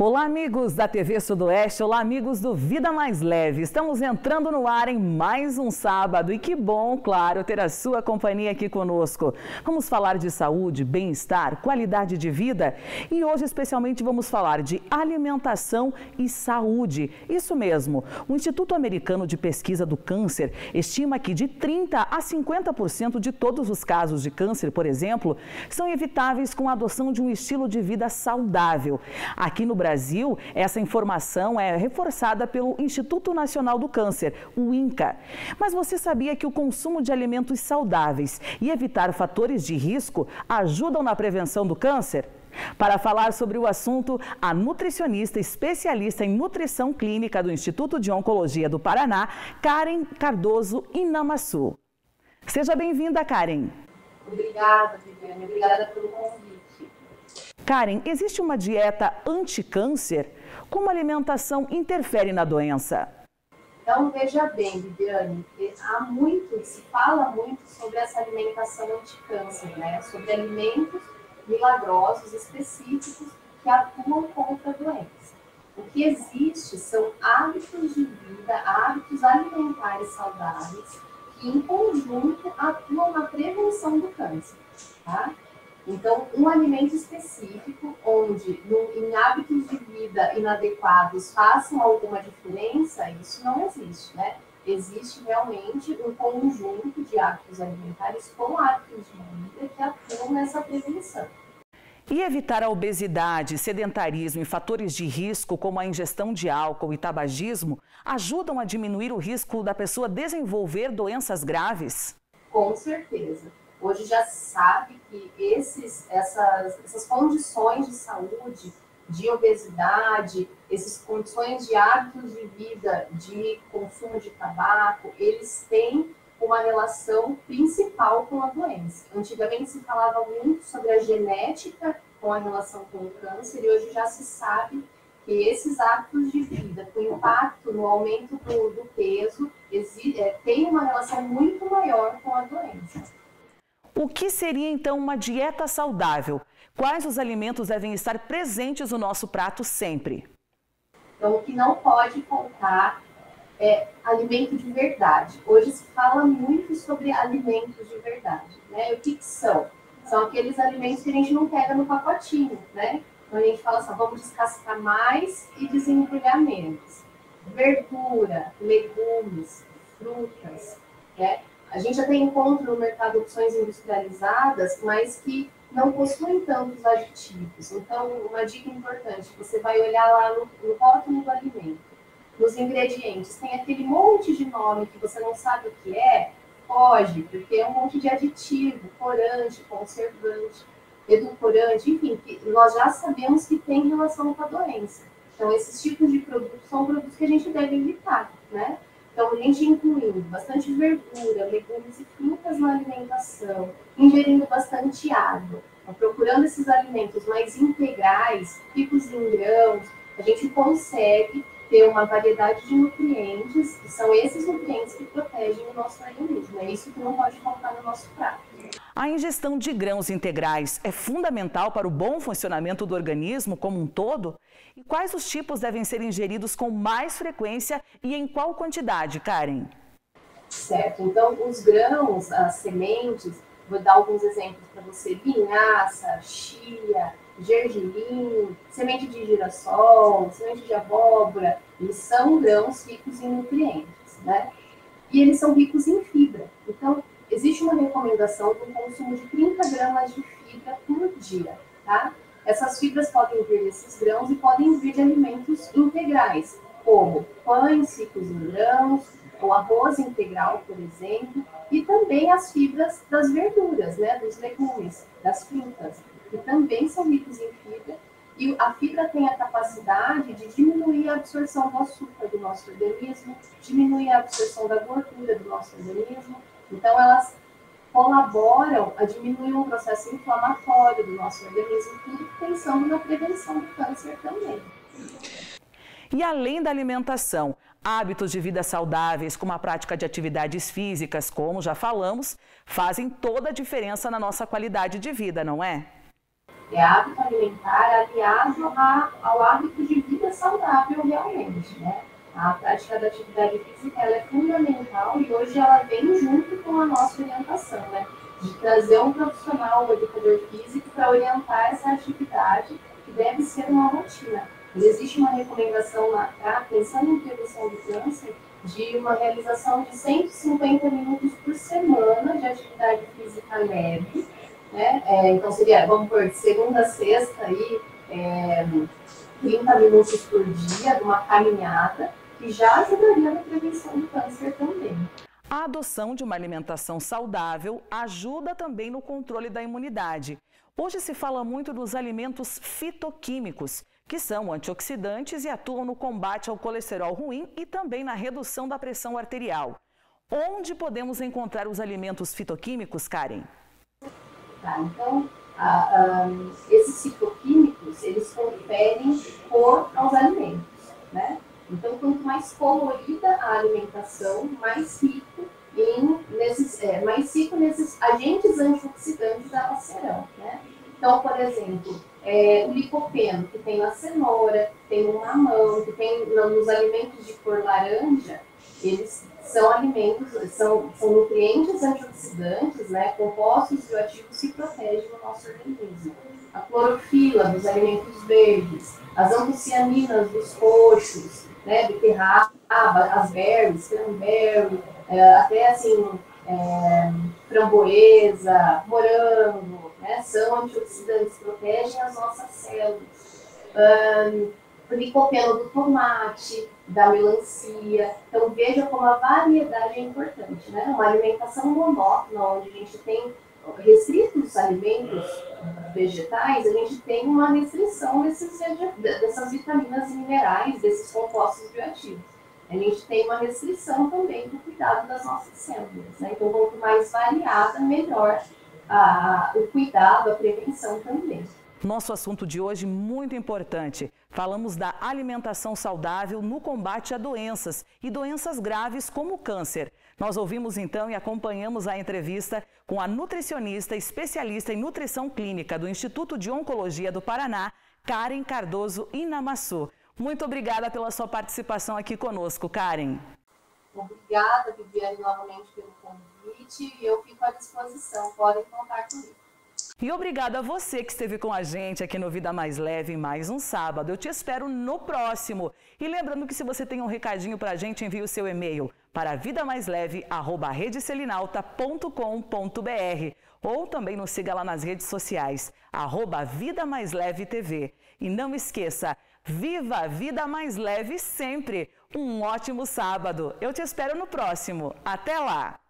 Olá, amigos da TV Sudoeste, olá, amigos do Vida Mais Leve. Estamos entrando no ar em mais um sábado e que bom, claro, ter a sua companhia aqui conosco. Vamos falar de saúde, bem-estar, qualidade de vida e hoje, especialmente, vamos falar de alimentação e saúde. Isso mesmo, o Instituto Americano de Pesquisa do Câncer estima que de 30% a 50% de todos os casos de câncer, por exemplo, são evitáveis com a adoção de um estilo de vida saudável. Aqui no Brasil, Brasil, essa informação é reforçada pelo Instituto Nacional do Câncer, o INCA. Mas você sabia que o consumo de alimentos saudáveis e evitar fatores de risco ajudam na prevenção do câncer? Para falar sobre o assunto, a nutricionista especialista em nutrição clínica do Instituto de Oncologia do Paraná, Karen Cardoso Inamassu. Seja bem-vinda, Karen. Obrigada, Viviane. Obrigada pelo convite. Karen, existe uma dieta anti-câncer? Como a alimentação interfere na doença? Então, veja bem, Viviane, há muito, se fala muito sobre essa alimentação anti-câncer, né? Sobre alimentos milagrosos específicos que atuam contra a doença. O que existe são hábitos de vida, hábitos alimentares saudáveis que, em conjunto, atuam na prevenção do câncer, tá? Então, um alimento específico, onde no, em hábitos de vida inadequados façam alguma diferença, isso não existe, né? Existe realmente um conjunto de hábitos alimentares com hábitos de vida que atuam nessa prevenção. E evitar a obesidade, sedentarismo e fatores de risco, como a ingestão de álcool e tabagismo, ajudam a diminuir o risco da pessoa desenvolver doenças graves? Com certeza. Hoje já se sabe que esses, essas, essas condições de saúde, de obesidade, essas condições de hábitos de vida, de consumo de tabaco, eles têm uma relação principal com a doença. Antigamente se falava muito sobre a genética com a relação com o câncer e hoje já se sabe que esses hábitos de vida, com impacto no aumento do, do peso, é, tem uma relação muito maior com a doença. O que seria então uma dieta saudável? Quais os alimentos devem estar presentes no nosso prato sempre? Então, o que não pode faltar é alimento de verdade. Hoje se fala muito sobre alimentos de verdade, né? O que, que são? São aqueles alimentos que a gente não pega no pacotinho, né? Então a gente fala assim, vamos descascar mais e desembrulhar menos. Verdura, legumes, frutas, né? A gente até encontra no mercado opções industrializadas, mas que não possuem tantos aditivos. Então, uma dica importante, você vai olhar lá no, no rótulo do alimento, nos ingredientes, tem aquele monte de nome que você não sabe o que é, foge, porque é um monte de aditivo, corante, conservante, edulcorante, enfim, que nós já sabemos que tem relação com a doença. Então, esses tipos de produtos são produtos que a gente deve evitar, né? Então, a gente incluindo bastante verdura, legumes e frutas na alimentação, ingerindo bastante água, então, procurando esses alimentos mais integrais, ricos em grãos, a gente consegue ter uma variedade de nutrientes, que são esses nutrientes que protegem o nosso organismo. É isso que não pode faltar no nosso prato. A ingestão de grãos integrais é fundamental para o bom funcionamento do organismo como um todo? E quais os tipos devem ser ingeridos com mais frequência e em qual quantidade, Karen? Certo, então os grãos, as sementes, vou dar alguns exemplos para você: linhaça, chia, gergelim, semente de girassol, semente de abóbora, eles são grãos ricos em nutrientes, né? E eles são ricos em fibra. Então, existe uma recomendação do consumo de 30 gramas de fibra por dia, tá? Essas fibras podem vir desses grãos e podem vir de alimentos integrais, como pães ricos em grãos, o arroz integral, por exemplo, e também as fibras das verduras, né, dos legumes, das frutas, que também são ricos em fibra. E a fibra tem a capacidade de diminuir a absorção do açúcar do nosso organismo, diminuir a absorção da gordura do nosso organismo. Então, elas colaboram a diminuir um processo inflamatório do nosso organismo, tudo pensando na prevenção do câncer também. E além da alimentação, hábitos de vida saudáveis, como a prática de atividades físicas, como já falamos, fazem toda a diferença na nossa qualidade de vida, não é? É hábito alimentar aliado ao hábito de vida saudável realmente, né? A prática da atividade física é fundamental e hoje ela vem junto com a nossa orientação, né? De trazer um profissional, um educador físico, para orientar essa atividade que deve ser uma rotina. Existe uma recomendação na CRA, pensando em prevenção do câncer, de uma realização de 150 minutos por semana de atividade física leve, né? É, então seria, vamos por segunda a sexta aí, é, 30 minutos por dia de uma caminhada, que já ajudaria na prevenção do câncer também. A adoção de uma alimentação saudável ajuda também no controle da imunidade. Hoje se fala muito dos alimentos fitoquímicos, que são antioxidantes e atuam no combate ao colesterol ruim e também na redução da pressão arterial. Onde podemos encontrar os alimentos fitoquímicos, Karen? Tá, então, esses fitoquímicos, eles conferem cor aos alimentos, né? Então, quanto mais colorida a alimentação, mais rico em nesses, é, mais rico nesses agentes antioxidantes elas serão, né? Então, por exemplo, é, o licopeno, que tem na cenoura, tem no mamão, que tem nos alimentos de cor laranja, eles são alimentos, são, são nutrientes antioxidantes, né, compostos bioativos que protegem o nosso organismo. A clorofila dos alimentos verdes, as antocianinas dos roxos, né, beterraba, as berries, cranberry, é, até assim, é, framboesa, morango, né, são antioxidantes, protegem as nossas células. Um, licopeno do tomate, da melancia. Então veja como a variedade é importante, né? Uma alimentação monótona, onde a gente tem restritos alimentos vegetais, a gente tem uma restrição desses, dessas vitaminas e minerais, desses compostos bioativos. A gente tem uma restrição também do cuidado das nossas células. Né? Então, quanto mais variada, melhor a, o cuidado, a prevenção também. Nosso assunto de hoje muito importante. Falamos da alimentação saudável no combate a doenças e doenças graves como o câncer. Nós ouvimos então e acompanhamos a entrevista com a nutricionista especialista em nutrição clínica do Instituto de Oncologia do Paraná, Karen Cardoso Inamassu. Muito obrigada pela sua participação aqui conosco, Karen. Obrigada, Viviane, novamente pelo convite e eu fico à disposição. Podem contar comigo. E obrigada a você que esteve com a gente aqui no Vida Mais Leve em mais um sábado. Eu te espero no próximo. E lembrando que se você tem um recadinho para a gente, envie o seu e-mail para vidamaisleve@redeselinalta.com.br ou também nos siga lá nas redes sociais arroba Vida Mais Leve TV. E não esqueça, viva a vida mais leve sempre. Um ótimo sábado. Eu te espero no próximo. Até lá.